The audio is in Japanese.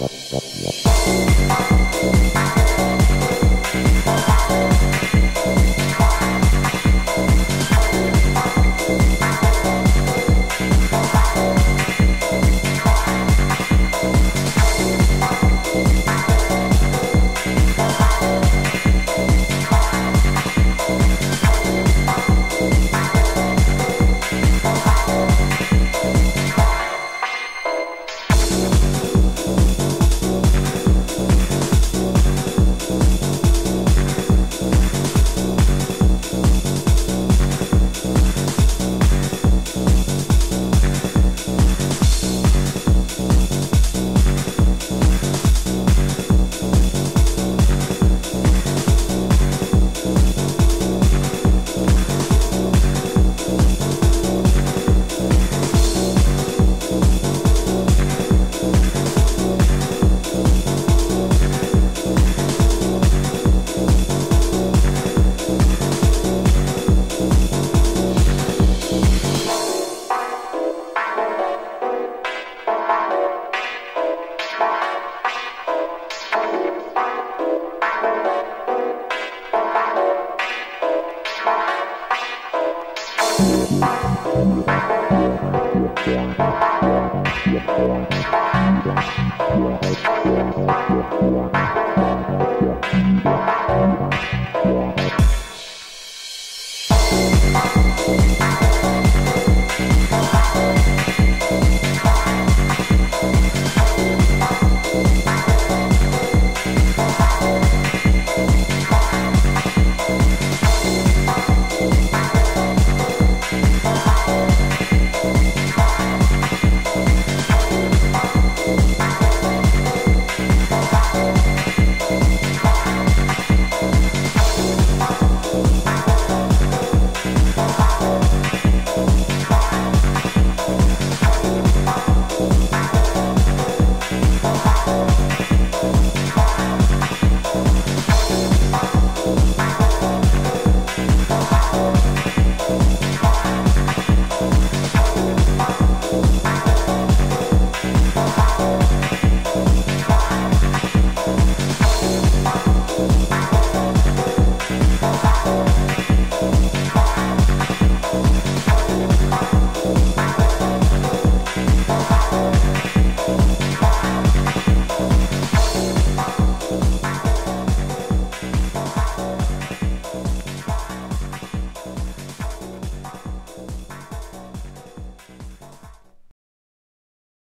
Yep, yep, yep.